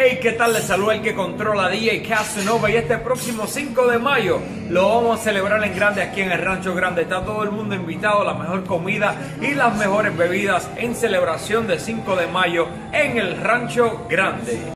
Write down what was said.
Hey, ¿qué tal? Les saluda el que controla DJ Casanova y este próximo 5 de mayo lo vamos a celebrar en grande aquí en el Rancho Grande. Está todo el mundo invitado, la mejor comida y las mejores bebidas en celebración de 5 de mayo en el Rancho Grande.